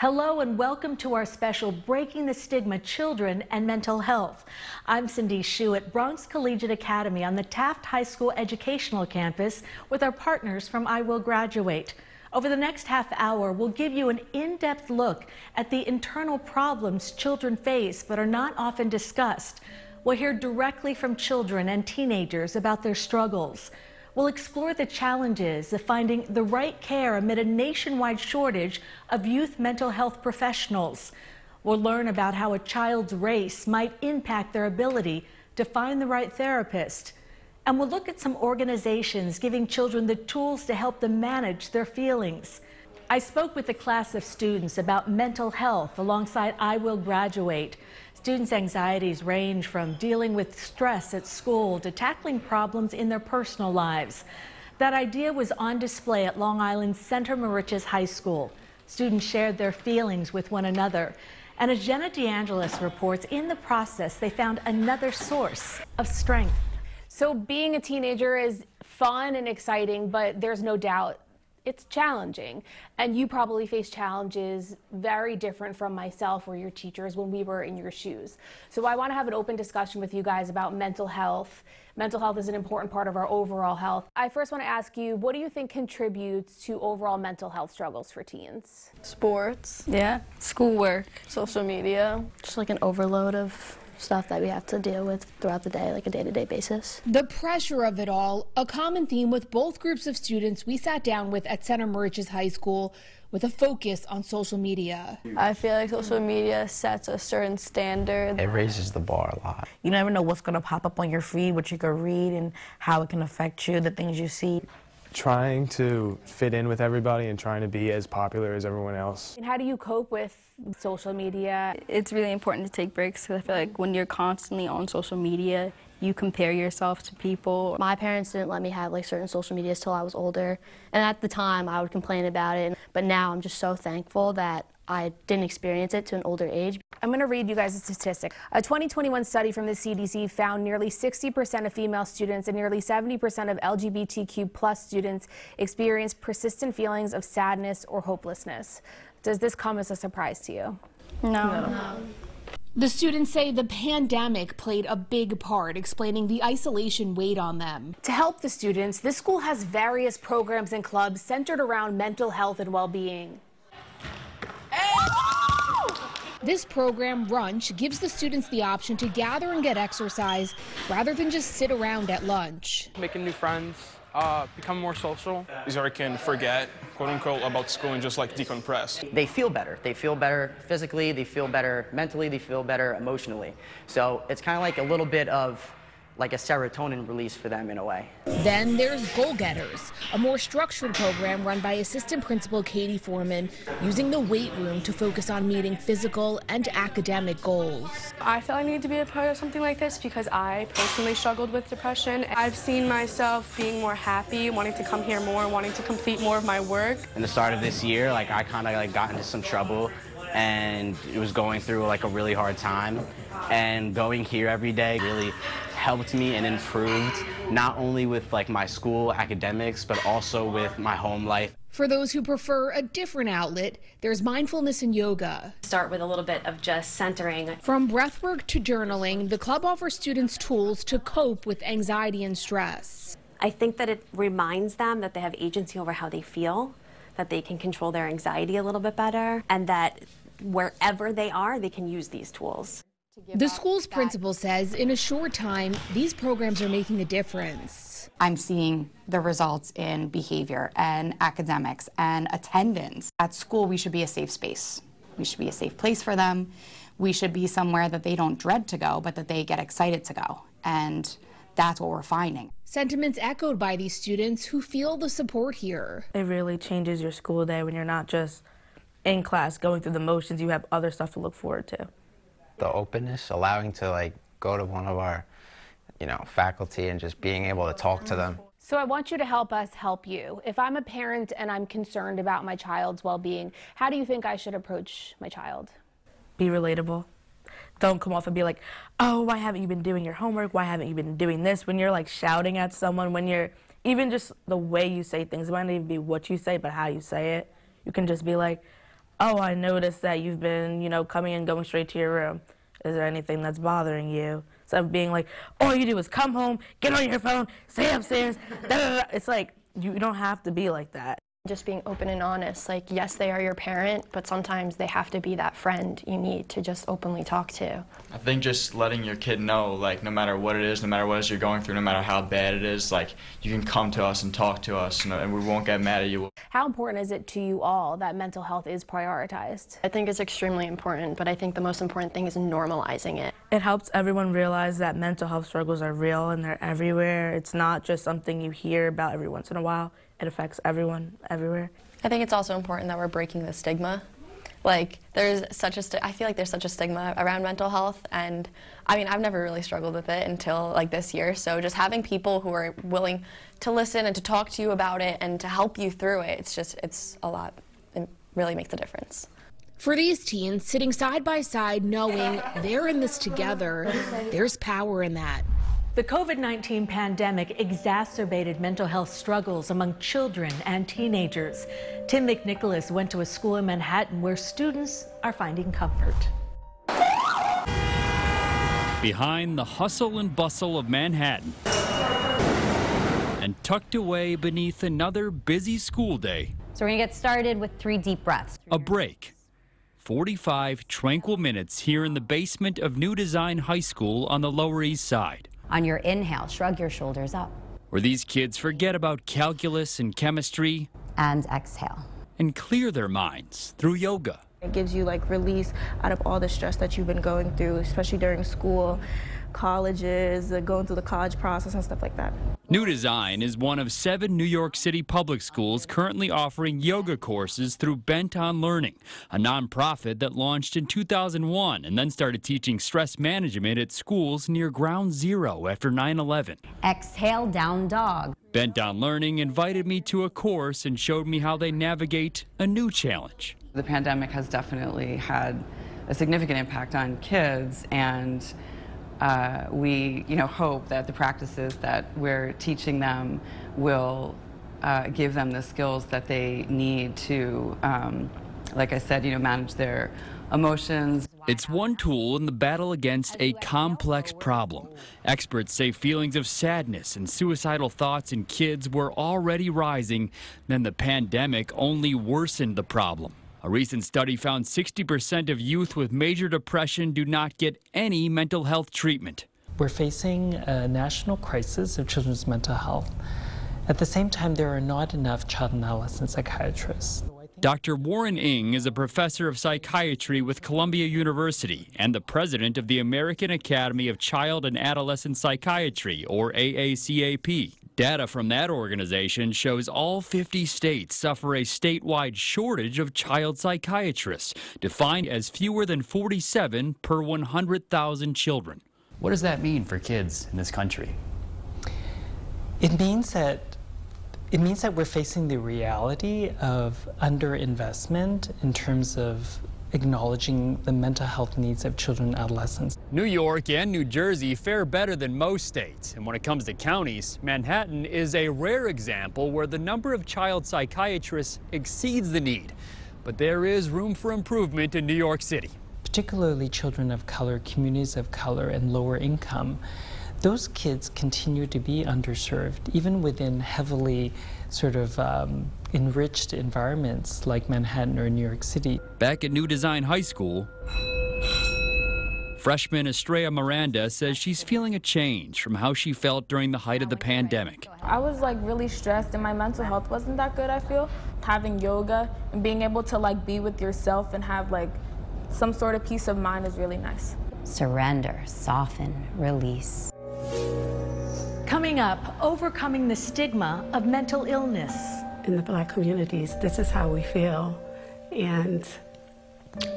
Hello and welcome to our special Breaking the Stigma Children and Mental Health. I'm Cindy Hsu at Bronx Collegiate Academy on the Taft High School Educational Campus with our partners from I Will Graduate. Over the next half hour, we'll give you an in-depth look at the internal problems children face but are not often discussed. We'll hear directly from children and teenagers about their struggles. We'll explore the challenges of finding the right care amid a nationwide shortage of youth mental health professionals. We'll learn about how a child's race might impact their ability to find the right therapist. And we'll look at some organizations giving children the tools to help them manage their feelings. I spoke with a class of students about mental health alongside I Will Graduate. Students' anxieties range from dealing with stress at school to tackling problems in their personal lives. That idea was on display at Long Island's Center Moriches High School. Students shared their feelings with one another. And as Jenna DeAngelis reports, in the process, they found another source of strength. So being a teenager is fun and exciting, but there's no doubt it's challenging. And you probably face challenges very different from myself or your teachers when we were in your shoes. So I want to have an open discussion with you guys about mental health. Mental health is an important part of our overall health. I first want to ask you, what do you think contributes to overall mental health struggles for teens? Sports. Yeah, schoolwork. Social media. Just like an overload of stuff that we have to deal with throughout the day, like a day to day basis. The pressure of it all, a common theme with both groups of students we sat down with at Center Moriches High School with a focus on social media. I feel like social media sets a certain standard. It raises the bar a lot. You never know what's going to pop up on your feed, what you can read, and how it can affect you, the things you see trying to fit in with everybody and trying to be as popular as everyone else. And how do you cope with social media? It's really important to take breaks because I feel like when you're constantly on social media, you compare yourself to people. My parents didn't let me have like certain social medias till I was older, and at the time I would complain about it, but now I'm just so thankful that I didn't experience it to an older age. I'm going to read you guys a statistic. A 2021 study from the CDC found nearly 60% of female students and nearly 70% of LGBTQ plus students experience persistent feelings of sadness or hopelessness. Does this come as a surprise to you? No. no. The students say the pandemic played a big part, explaining the isolation weighed on them. To help the students, this school has various programs and clubs centered around mental health and well-being. This program, Runch, gives the students the option to gather and get exercise rather than just sit around at lunch. Making new friends, uh, become more social. These are can forget, quote unquote, about school and just like decompress. They feel better. They feel better physically, they feel better mentally, they feel better emotionally. So it's kind of like a little bit of like a serotonin release for them in a way. Then there's Goal Getters, a more structured program run by Assistant Principal Katie Foreman, using the weight room to focus on meeting physical and academic goals. I feel I need to be a part of something like this because I personally struggled with depression. I've seen myself being more happy, wanting to come here more, wanting to complete more of my work. In the start of this year, like I kind of like got into some trouble and it was going through like a really hard time and going here every day really helped me and improved not only with like my school academics but also with my home life. For those who prefer a different outlet, there's mindfulness and yoga. Start with a little bit of just centering. From breathwork to journaling, the club offers students tools to cope with anxiety and stress. I think that it reminds them that they have agency over how they feel, that they can control their anxiety a little bit better, and that wherever they are, they can use these tools. The school's principal says in a short time, these programs are making a difference. I'm seeing the results in behavior and academics and attendance. At school, we should be a safe space. We should be a safe place for them. We should be somewhere that they don't dread to go, but that they get excited to go. And that's what we're finding. Sentiments echoed by these students who feel the support here. It really changes your school day when you're not just in class going through the motions, you have other stuff to look forward to the openness, allowing to like go to one of our, you know, faculty and just being able to talk to them. So I want you to help us help you. If I'm a parent and I'm concerned about my child's well-being, how do you think I should approach my child? Be relatable. Don't come off and be like, "Oh, why haven't you been doing your homework? Why haven't you been doing this?" When you're like shouting at someone, when you're even just the way you say things, it might not even be what you say, but how you say it. You can just be like, oh, I noticed that you've been, you know, coming and going straight to your room. Is there anything that's bothering you? Instead of being like, all you do is come home, get on your phone, stay upstairs. It's like, you don't have to be like that. Just being open and honest. Like, yes, they are your parent, but sometimes they have to be that friend you need to just openly talk to. I think just letting your kid know, like, no matter what it is, no matter what it is you're going through, no matter how bad it is, like, you can come to us and talk to us, and, and we won't get mad at you. How important is it to you all that mental health is prioritized? I think it's extremely important, but I think the most important thing is normalizing it. It helps everyone realize that mental health struggles are real and they're everywhere. It's not just something you hear about every once in a while. It affects everyone, everywhere. I think it's also important that we're breaking the stigma. Like, there's such a, sti- I feel like there's such a stigma around mental health, and I mean, I've never really struggled with it until like this year. So just having people who are willing to listen and to talk to you about it and to help you through it, it's just, it's a lot. It really makes a difference. For these teens, sitting side by side, knowing they're in this together, there's power in that. The COVID 19 pandemic exacerbated mental health struggles among children and teenagers. Tim McNicholas went to a school in Manhattan where students are finding comfort. Behind the hustle and bustle of Manhattan and tucked away beneath another busy school day, So we're going to get started with three deep breaths. a break. 45 tranquil minutes here in the basement of New Design High School on the Lower East Side. On your inhale, shrug your shoulders up. where these kids forget about calculus and chemistry and exhale and clear their minds through yoga. It gives you like release out of all the stress that you've been going through, especially during school, colleges, uh, going through the college process and stuff like that. New Design is one of seven New York City public schools currently offering yoga courses through Bent on Learning, a nonprofit that launched in 2001 and then started teaching stress management at schools near Ground Zero after 9 11. Exhale, down dog. Bent on Learning invited me to a course and showed me how they navigate a new challenge. The pandemic has definitely had a significant impact on kids, and uh, we, you know, hope that the practices that we're teaching them will uh, give them the skills that they need to, um, like I said, you know, manage their emotions. It's one tool in the battle against a complex problem. Experts say feelings of sadness and suicidal thoughts in kids were already rising, then the pandemic only worsened the problem. A recent study found 60% of youth with major depression do not get any mental health treatment. We're facing a national crisis of children's mental health. At the same time, there are not enough child and adolescent psychiatrists. Dr. Warren Ng is a professor of psychiatry with Columbia University and the president of the American Academy of Child and Adolescent Psychiatry, or AACAP. Data from that organization shows all 50 states suffer a statewide shortage of child psychiatrists, defined as fewer than 47 per 100,000 children. What does that mean for kids in this country? It means that it means that we're facing the reality of underinvestment in terms of acknowledging the mental health needs of children and adolescents. New York and New Jersey fare better than most states. And when it comes to counties, Manhattan is a rare example where the number of child psychiatrists exceeds the need. But there is room for improvement in New York City. Particularly children of color, communities of color, and lower income. Those kids continue to be underserved, even within heavily sort of um, enriched environments like Manhattan or New York City. Back at New Design High School, freshman Estrella Miranda says she's feeling a change from how she felt during the height of the pandemic. I was like really stressed and my mental health wasn't that good, I feel. Having yoga and being able to like be with yourself and have like some sort of peace of mind is really nice. Surrender, soften, release. Coming up, overcoming the stigma of mental illness. in the black communities, this is how we feel, and,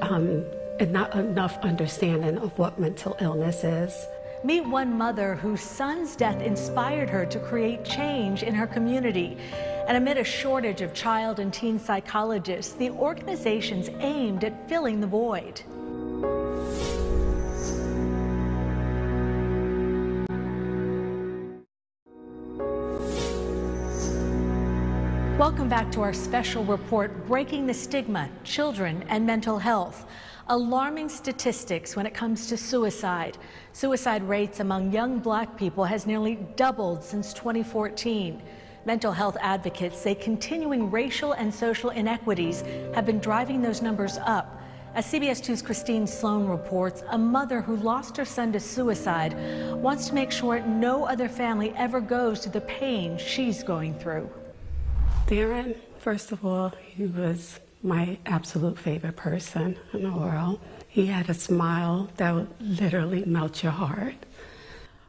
um, and not enough understanding of what mental illness is. Meet one mother whose son's death inspired her to create change in her community. And amid a shortage of child and teen psychologists, the organization's aimed at filling the void. Back to our special report, Breaking the Stigma, Children and Mental Health. Alarming statistics when it comes to suicide. Suicide rates among young black people has nearly doubled since 2014. Mental health advocates say continuing racial and social inequities have been driving those numbers up. As CBS 2's Christine Sloan reports, a mother who lost her son to suicide wants to make sure no other family ever goes through the pain she's going through. Darren, first of all, he was my absolute favorite person in the world. He had a smile that would literally melt your heart.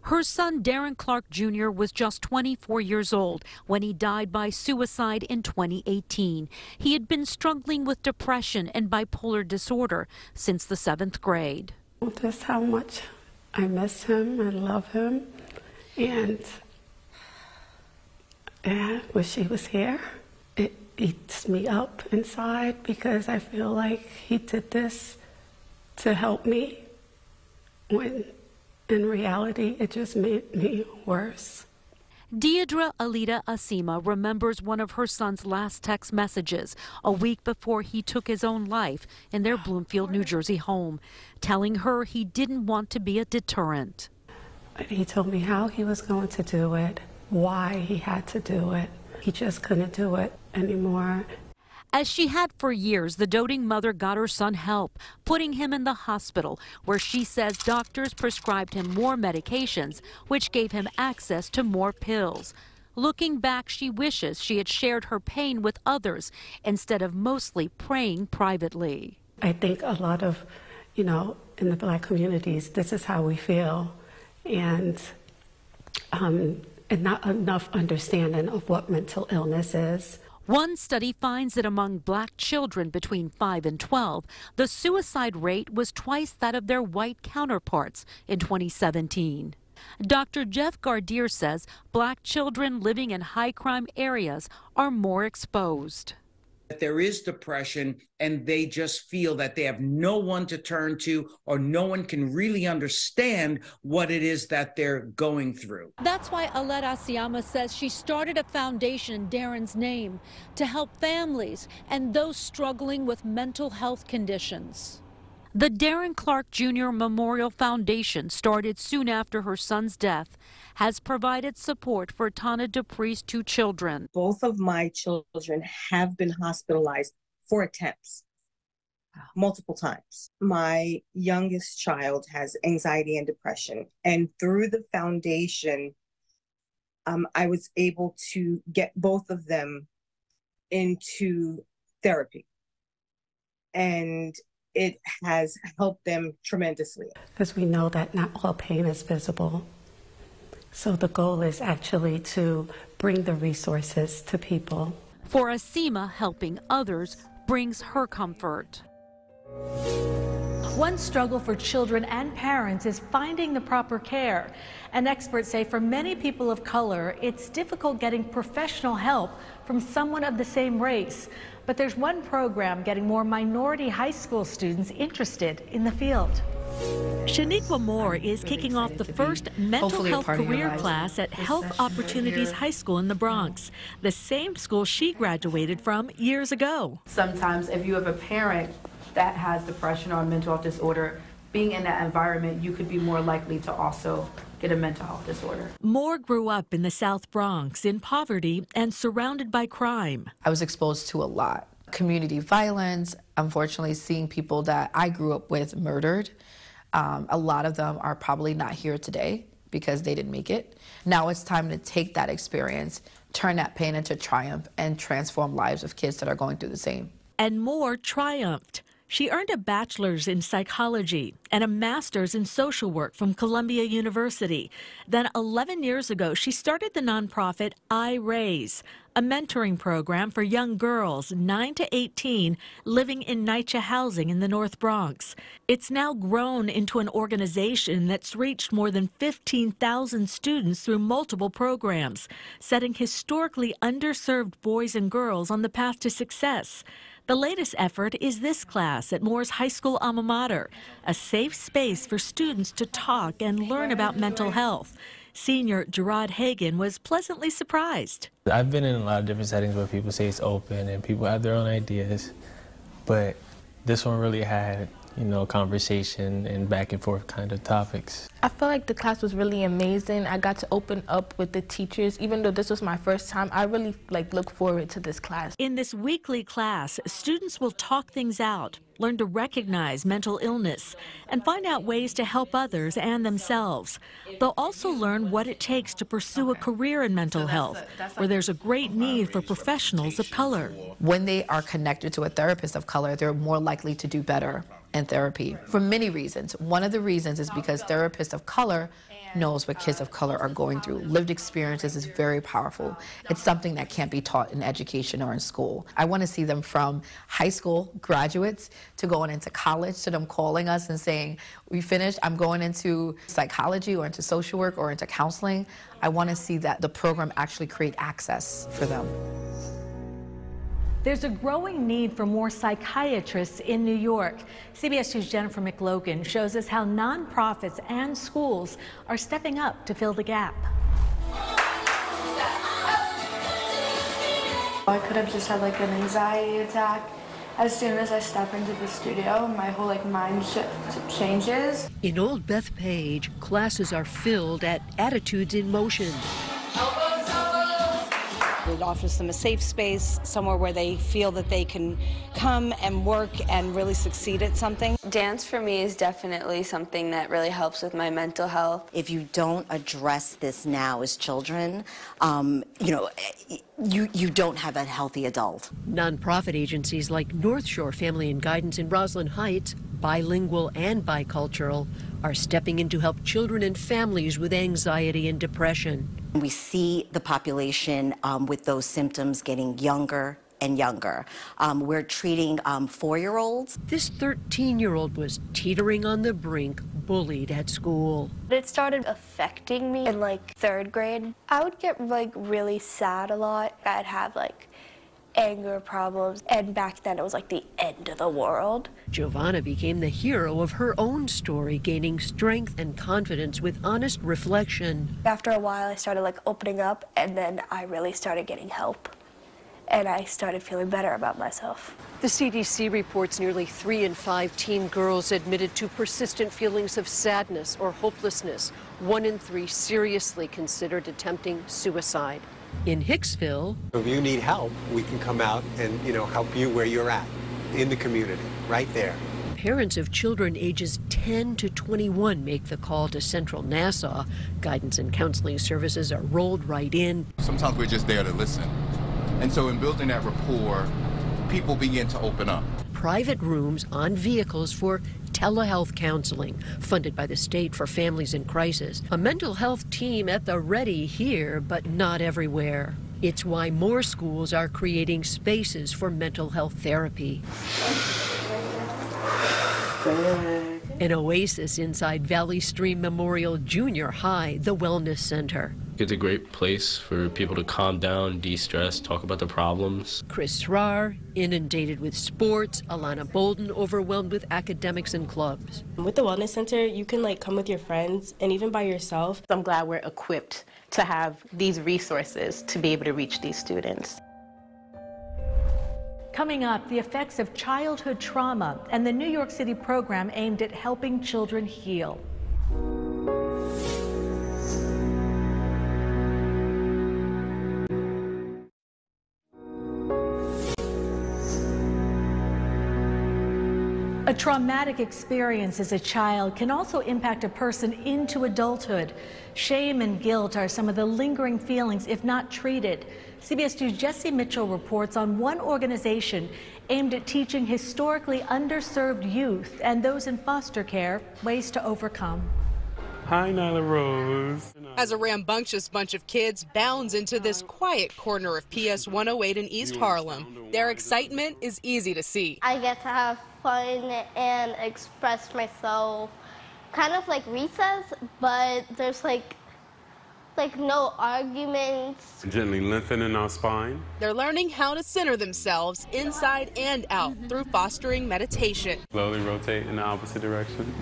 Her son, Darren Clark Jr., was just 24 years old when he died by suicide in 2018. He had been struggling with depression and bipolar disorder since the seventh grade. Just how much I miss him, I love him, and, and wish he was here. It eats me up inside because I feel like he did this to help me when in reality it just made me worse. Deidre Alita Asima remembers one of her son's last text messages a week before he took his own life in their Bloomfield, New Jersey home, telling her he didn't want to be a deterrent. He told me how he was going to do it, why he had to do it. He just couldn't do it anymore. As she had for years, the doting mother got her son help, putting him in the hospital, where she says doctors prescribed him more medications, which gave him access to more pills. Looking back, she wishes she had shared her pain with others instead of mostly praying privately. I think a lot of, you know, in the black communities, this is how we feel. And, um, and not enough understanding of what mental illness is. One study finds that among black children between 5 and 12, the suicide rate was twice that of their white counterparts in 2017. Dr. Jeff Gardere says black children living in high crime areas are more exposed there is depression and they just feel that they have no one to turn to or no one can really understand what it is that they're going through. That's why Aletta Siama says she started a foundation in Darren's name to help families and those struggling with mental health conditions. The Darren Clark Jr. Memorial Foundation started soon after her son's death has provided support for Tana Dupree's two children. Both of my children have been hospitalized for attempts multiple times. My youngest child has anxiety and depression, and through the foundation, um, I was able to get both of them into therapy. And it has helped them tremendously. Because we know that not all pain is visible. So the goal is actually to bring the resources to people. For Asima, helping others brings her comfort. One struggle for children and parents is finding the proper care. And experts say for many people of color, it's difficult getting professional help from someone of the same race. But there's one program getting more minority high school students interested in the field. Shaniqua Moore is kicking off the first mental health career class at Health Opportunities High School in the Bronx, the same school she graduated from years ago. Sometimes, if you have a parent that has depression or a mental health disorder, being in that environment, you could be more likely to also get a mental health disorder. Moore grew up in the South Bronx in poverty and surrounded by crime. I was exposed to a lot community violence, unfortunately, seeing people that I grew up with murdered. Um, a lot of them are probably not here today because they didn't make it. Now it's time to take that experience, turn that pain into triumph, and transform lives of kids that are going through the same. And more triumphed. She earned a bachelor's in psychology and a master's in social work from Columbia University. Then, 11 years ago, she started the nonprofit I Raise, a mentoring program for young girls 9 to 18 living in NYCHA housing in the North Bronx. It's now grown into an organization that's reached more than 15,000 students through multiple programs, setting historically underserved boys and girls on the path to success. The latest effort is this class at Moore's High School alma mater, a safe space for students to talk and learn about mental health. Senior Gerard Hagan was pleasantly surprised. I've been in a lot of different settings where people say it's open and people have their own ideas, but this one really had you know, conversation and back and forth kind of topics. I felt like the class was really amazing. I got to open up with the teachers. Even though this was my first time, I really like look forward to this class. In this weekly class, students will talk things out, learn to recognize mental illness, and find out ways to help others and themselves. They'll also learn what it takes to pursue a career in mental health, where there's a great need for professionals of color. When they are connected to a therapist of color, they're more likely to do better in therapy for many reasons. One of the reasons is because therapists of color knows what kids of color are going through. Lived experiences is very powerful. It's something that can't be taught in education or in school. I want to see them from high school graduates to going into college to them calling us and saying, we finished, I'm going into psychology or into social work or into counseling. I want to see that the program actually create access for them. There's a growing need for more psychiatrists in New York. CBS 2's Jennifer McLogan shows us how nonprofits and schools are stepping up to fill the gap. I could have just had like an anxiety attack. As soon as I step into the studio, my whole like mind shift changes. In Old Bethpage, classes are filled at Attitudes in Motion. It offers them a safe space, somewhere where they feel that they can come and work and really succeed at something. Dance for me is definitely something that really helps with my mental health. If you don't address this now as children, um, you know, you, you don't have a healthy adult. Nonprofit agencies like North Shore Family and Guidance in Roslyn Heights, bilingual and bicultural, are stepping in to help children and families with anxiety and depression. We see the population um, with those symptoms getting younger and younger. Um, we're treating um, four-year-olds. This 13-year-old was teetering on the brink, bullied at school. It started affecting me in like third grade. I would get like really sad a lot. I'd have like anger problems. And back then it was like the end of the world. Giovanna became the hero of her own story, gaining strength and confidence with honest reflection. After a while, I started like opening up, and then I really started getting help. And I started feeling better about myself. The CDC reports nearly three in five teen girls admitted to persistent feelings of sadness or hopelessness. One in three seriously considered attempting suicide. In Hicksville, if you need help, we can come out and, you know, help you where you're at in the community, right there. Parents of children ages 10 to 21 make the call to Central Nassau. Guidance and counseling services are rolled right in. Sometimes we're just there to listen. And so in building that rapport, people begin to open up. Private rooms on vehicles for telehealth counseling, funded by the state for families in crisis. A mental health team at the ready here, but not everywhere. It's why more schools are creating spaces for mental health therapy. An oasis inside Valley Stream Memorial Junior High, the Wellness Center. It's a great place for people to calm down, de-stress, talk about the problems. Chris Rar, inundated with sports, Alana Bolden, overwhelmed with academics and clubs. With the Wellness Center, you can like come with your friends and even by yourself. I'm glad we're equipped to have these resources to be able to reach these students. Coming up, the effects of childhood trauma and the New York City program aimed at helping children heal. A traumatic experience as a child can also impact a person into adulthood. Shame and guilt are some of the lingering feelings if not treated. CBS 2's Jessi Mitchell reports on one organization aimed at teaching historically underserved youth and those in foster care ways to overcome. Hi, Nyla Rose. As a rambunctious bunch of kids bounds into this quiet corner of PS 108 in East Harlem, their excitement is easy to see. I get to have fun and express myself, kind of like recess, but there's like like no arguments. Gently lengthening our spine. They're learning how to center themselves inside and out through fostering meditation. Slowly rotate in the opposite direction.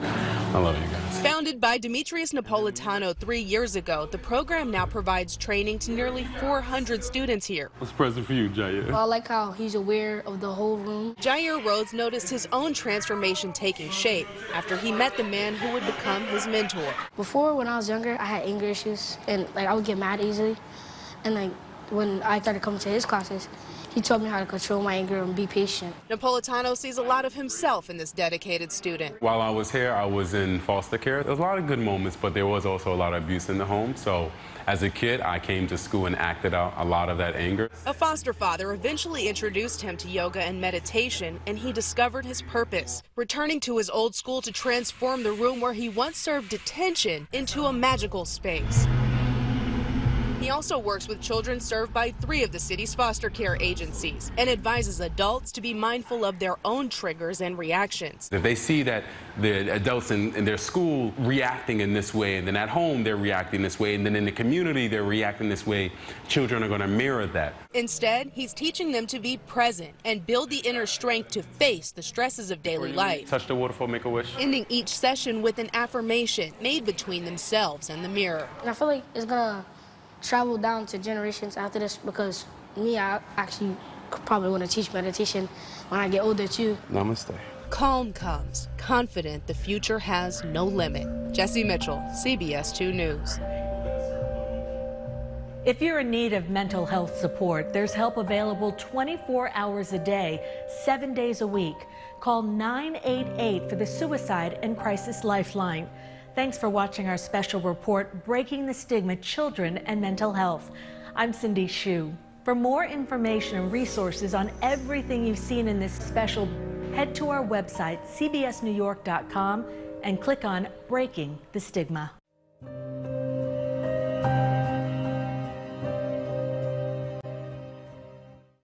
I love you guys. Founded by Demetrius Napolitano three years ago, the program now provides training to nearly 400 students here. What's present for you, Jair? Well, I like how he's aware of the whole room. Jair Rhodes noticed his own transformation taking shape after he met the man who would become his mentor. Before, when I was younger, I had anger issues, and like I would get mad easily. And like when I started coming to his classes, he taught me how to control my anger and be patient. Napolitano sees a lot of himself in this dedicated student. While I was here, I was in foster care. There was a lot of good moments, but there was also a lot of abuse in the home. So as a kid, I came to school and acted out a lot of that anger. A foster father eventually introduced him to yoga and meditation, and he discovered his purpose, returning to his old school to transform the room where he once served detention into a magical space. He also works with children served by three of the city's foster care agencies and advises adults to be mindful of their own triggers and reactions. If they see that the adults in, in, their school reacting in this way, and then at home they're reacting this way, and then in the community they're reacting this way, children are going to mirror that. Instead, he's teaching them to be present and build the inner strength to face the stresses of daily life. Touch the waterfall, make a wish. Ending each session with an affirmation made between themselves and the mirror. And I feel like it's gonna travel down to generations after this because me, I actually probably want to teach meditation when I get older too. Namaste. Calm comes, confident the future has no limit. Jessi Mitchell, CBS 2 News. If you're in need of mental health support, there's help available 24 hours a day, seven days a week. Call 988 for the Suicide and Crisis Lifeline. Thanks for watching our special report, Breaking the Stigma Children and Mental Health. I'm Cindy Hsu. For more information and resources on everything you've seen in this special, head to our website, cbsnewyork.com, and click on Breaking the Stigma.